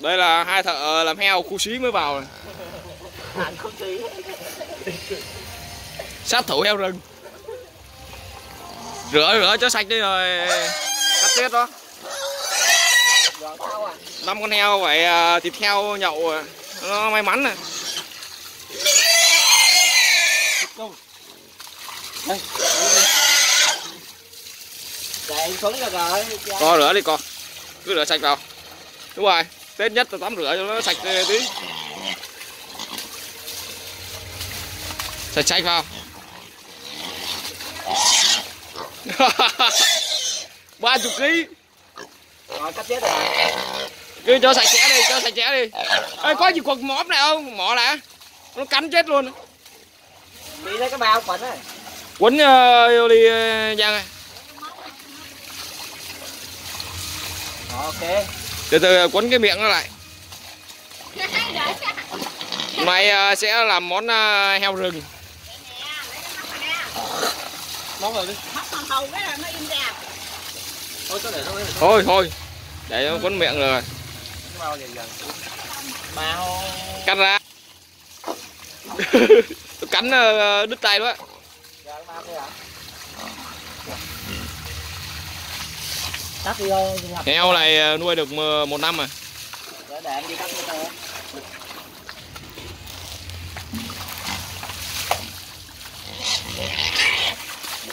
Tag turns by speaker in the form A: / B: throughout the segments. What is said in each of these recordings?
A: đây là hai thợ làm heo khu xí mới vào này. Sát thủ heo rừng rửa rửa cho sạch đi rồi cắt tiết đó
B: à?
A: năm con heo vậy à, thịt heo nhậu à. nó may mắn này
B: rồi rồi.
A: co rửa đi con cứ rửa sạch vào đúng rồi tết nhất là tắm rửa cho nó sạch tí sạch sạch vào. Ba chục ký. Cứ cho sạch sẽ đi cho sạch sẽ đi. Ê, có gì quần móm này không? Mỏ đã nó cắn chết luôn
B: Đi lấy cái bao quẩn này.
A: quấn uh, đi uh, giang ơi.
B: Ok.
A: Từ từ quấn cái miệng nó lại. Mày uh, sẽ làm món uh, heo rừng.
B: Món rồi đi. Thôi thôi.
A: thôi thôi. Để nó quấn miệng rồi. Cắt ra. Tôi cắn uh, đứt tay đó
B: Giờ cái bao kia hả? Cắt đi thôi. đi học.
A: heo này uh, nuôi được một năm rồi
B: Để để em đi cắt cho.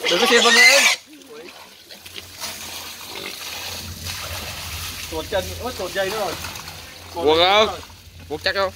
B: Đừng có xem vào người em. Tuột chân, ôi tuột dây nữa rồi.
A: Buộc không buộc chắc không.